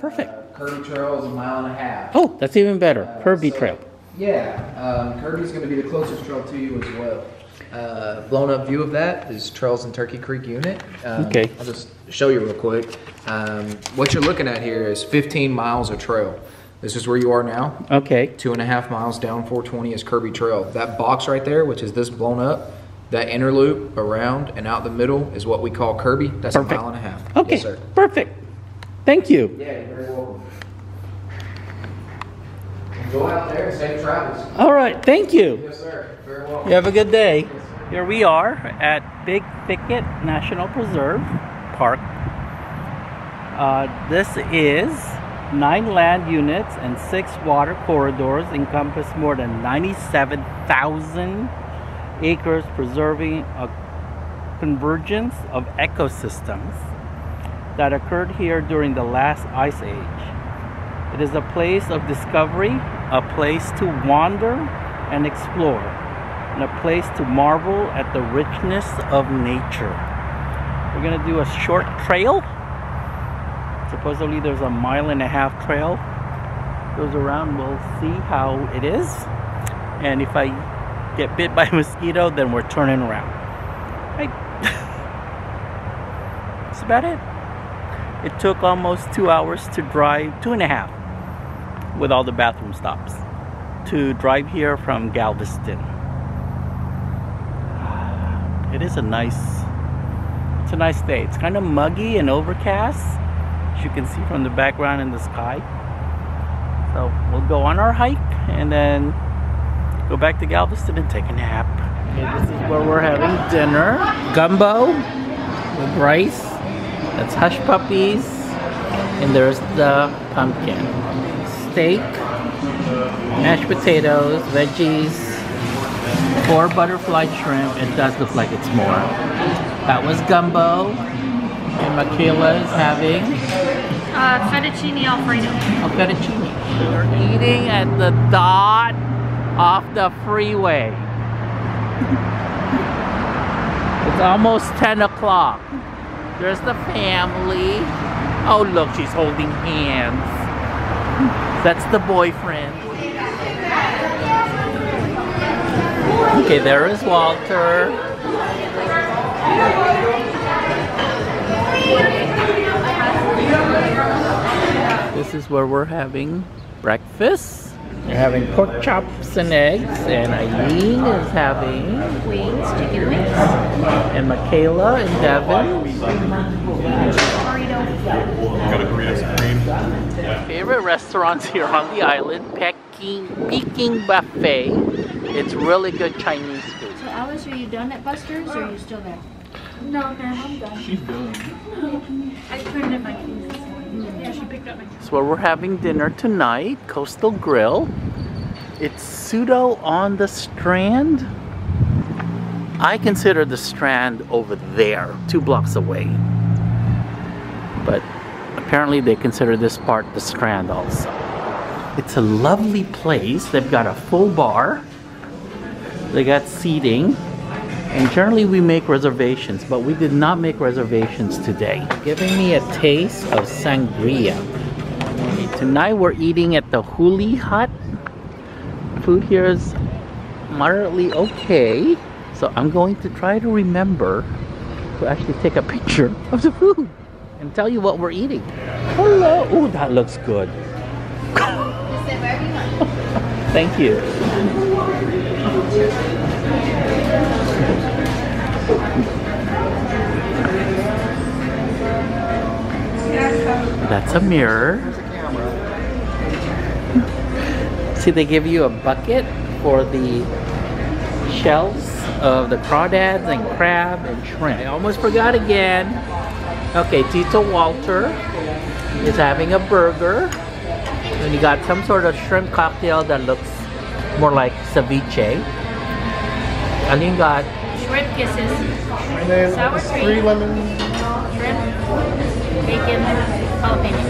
Perfect. Kirby Trail is a mile and a half. Oh, that's even better. Kirby so- Trail. Yeah, um, Kirby's going to be the closest trail to you as well. Uh, blown up view of that is Trails and Turkey Creek unit. Um, Okay. I'll just show you real quick. Um, what you're looking at here is 15 miles of trail. This is where you are now. Okay. Two and a half miles down 420 is Kirby Trail. That box right there, which is this blown up, that inner loop around and out the middle is what we call Kirby. That's Perfect. a mile and a half. Okay. Yes, sir. Perfect. Thank you. Yeah, you're very welcome. Go out there and safe travels. All right. Thank you. Yes, sir. Very welcome. You have a good day. Here we are at Big Thicket National Preserve Park. Uh, this is nine land units and six water corridors encompass more than 97,000 acres preserving a convergence of ecosystems that occurred here during the last ice age. It is a place of discovery, a place to wander and explore, and a place to marvel at the richness of nature. We're gonna do a short trail. Supposedly there's a mile and a half trail. Goes around, we'll see how it is. And if I get bit by a mosquito, then we're turning around. Right. That's about it. It took almost two hours to drive, two and a half, with all the bathroom stops, to drive here from Galveston. It is a nice, it's a nice day. It's kind of muggy and overcast, as you can see from the background in the sky. So we'll go on our hike and then go back to Galveston and take a nap. Okay, this is where we're having dinner. Gumbo with rice. That's hush puppies. And there's the pumpkin. Steak, mashed potatoes, veggies, four butterfly shrimp. It does look like it's more. That was gumbo. And Michaela is having Uh, fettuccine alfredo. a fettuccine. We're eating at the dot off the freeway. it's almost 10 o'clock. There's the family. Oh, look, she's holding hands. That's the boyfriend. Okay, there is Walter. This is where we're having breakfast. We're having pork chops and eggs, and Eileen is having Wings, chicken wings. and Michaela and Devin. Burrito. Got a Korean cream. Favorite restaurants here on the island, Peking Peking Buffet. It's really good Chinese food. So Alice, are you done at Buster's or are you still there? No, ma'am, I'm done. She's done. I turned in my keys. Yeah, she picked up my keys. So where we're having dinner tonight, Coastal Grill. It's pseudo on the Strand. I consider the Strand over there, two blocks away. But apparently they consider this part the Strand also. It's a lovely place. They've got a full bar. They got seating. And generally we make reservations, but we did not make reservations today. Giving me a taste of sangria. Okay, tonight we're eating at the Huli Hut. Food here is moderately okay. So I'm going to try to remember to actually take a picture of the food and tell you what we're eating. Hello. Oh, that looks good. Thank you. That's a mirror. See, they give you a bucket for the shells of the crawdads and crab and shrimp. I almost forgot again. Okay, Tito Walter is having a burger. And he got some sort of shrimp cocktail that looks more like ceviche. Aline got Shrimp kisses. And then Sour it's cream. three lemons. Shrimp, bacon, jalapeno.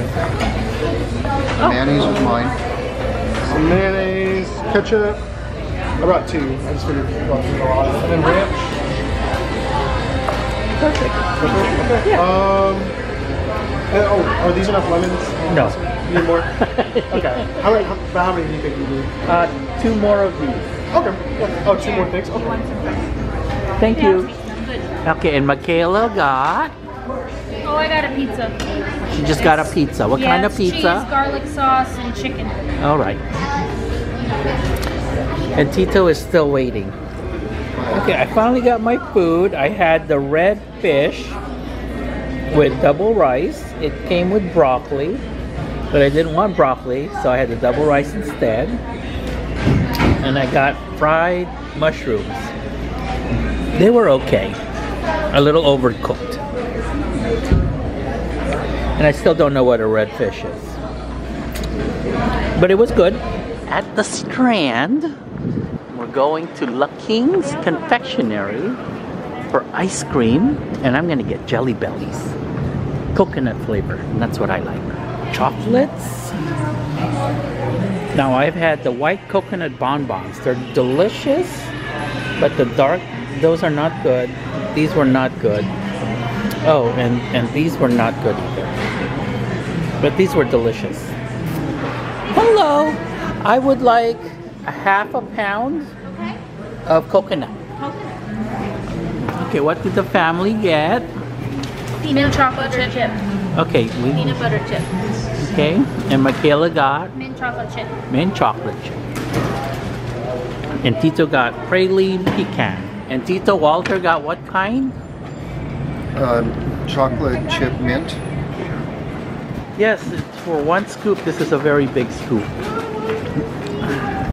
Mayonnaise was mine. Some mayonnaise, ketchup. I brought two. I just figured you brought a lot. And then ranch. perfect. Okay. Yeah. Um, And, oh, are these enough lemons? No. You need more? okay. How many, how, about how many do you think you need? Uh, two more of these. Okay. Yeah. Oh, two more things? Okay. Thank Yeah, you. Okay, and Michaela got. Oh, I got a pizza. She just got a pizza. What yeah, kind of it's pizza? Cheese, garlic sauce, and chicken. All right. And Tito is still waiting. Okay, I finally got my food. I had the red fish with double rice. It came with broccoli, but I didn't want broccoli, so I had the double rice instead. And I got fried mushrooms. They were okay, a little overcooked. And I still don't know what a red fish is but it was good. At the Strand, we're going to La King's Confectionery for ice cream, and I'm gonna get Jelly Bellies, coconut flavor, and that's what I like. Chocolates. Now I've had the white coconut bonbons. They're delicious, but the dark, those are not good. These were not good. Oh, and and these were not good either. But these were delicious. Hello. I would like a half a pound Okay. of coconut. Okay, what did the family get? Peanut chocolate chip. chip. Okay, we Peanut butter chip. okay, and Michaela got Mint chocolate chip. mint chocolate chip. And Tito got praline pecan. And Tito Walter got what kind? Um, chocolate chip mint. Yes, it's for one scoop. This is a very big scoop.